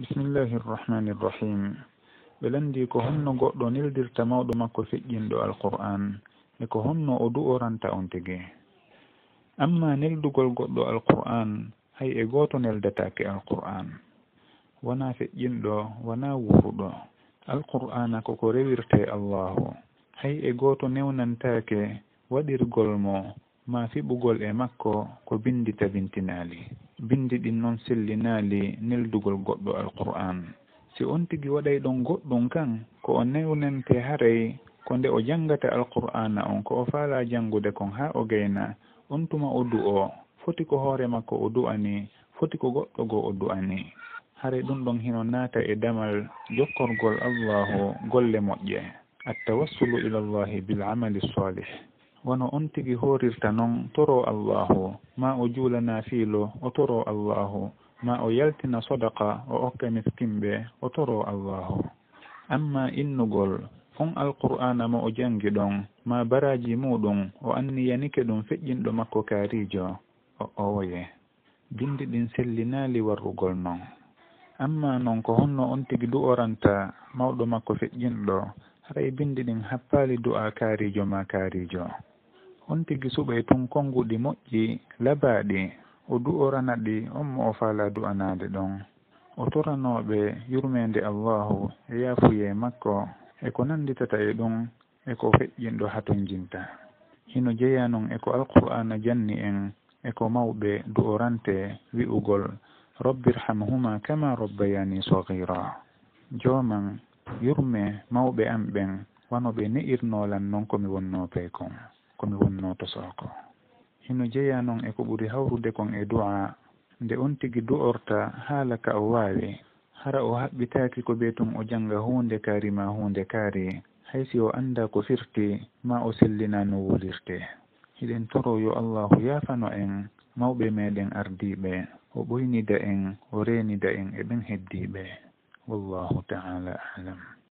bisimillahi irrahmani irrahim ɓe landi ko honno goɗɗo neldirta mawɗo makko feƴƴinɗo alqur'an e ko honno o du'oranta on tigi amma neldugol goɗɗo alqur'an hay e gooto neldatake alqur'an wona feƴƴinɗo wona wuruɗo alqur'ana koko rewirte allahu hay e gooto newnantake waɗirgol mo ma fiɓugol e makko ko bindi tabintinaali bindi ɗin noon sellinaali neldugol goɗɗo alqur'an. Si on tigi waɗay ɗon goɗɗum kan ko o newnente haray ko nde o janngata alqur'ana on ko o faala janngude kon haa o gayna on tuma o du'o. Foti ko hoore makko o du'ani foti ko goɗɗo goo o du'ani. Haray ɗum ɗon hino naata e damal jokkorgol allahu golle moƴƴe. Attawassulu ila llahi bil amali salih. wono on tigi horirta noon toro allahu. Ma o juulana fiilo o toro allahu. Ma o yaltina sodaka o okka miskinɓe o toro allahu. Amma innugol on alqur'ana mo o jangi ɗon ma baraji muɗum o anniyanike ɗum feƴƴinɗo makko kaarijo o owoye. Bindi ɗin sellinaali warrugol noon amma noon ko honno on tigi du'oranta mawɗo makko feƴƴinɗo haray bindi ɗin happaali du'a kaarijo ma kaarijo. on tigi suɓay tun konnguɗi moƴƴi labaaɗi o du'orana ɗi on mo o faala du'anaade ɗon. O toranooɓe yurmeende allahu e yaafuye makko e ko nannditata e ɗum e ko feƴƴinɗo haton jinta hino jeya non e ko alqur'ana janni en e ko mawɓe du'orante wi'ugol rabbirhamhuma kama rabbayani sagira jooman yurme mawɓe am ɓen wano ɓe ne'irnolan noon komi wonno pey kon komi wonno to sohko hino jeeya noon e ko ɓuri hawrude kon e du'a nde on tigi du'orta haala ka o waawi hara o haɓɓitaaki ko bee tum o jannga huunde kaari ma huunde kaari hay si o annda ko firti ma o sellina no wulirte. Hiɗen toro yo allahu yaafano en mawɓe meɗen ardiiɓe o ɓoynida en o reenida en e ɓen heddiiɓe. Wallahu taala alam.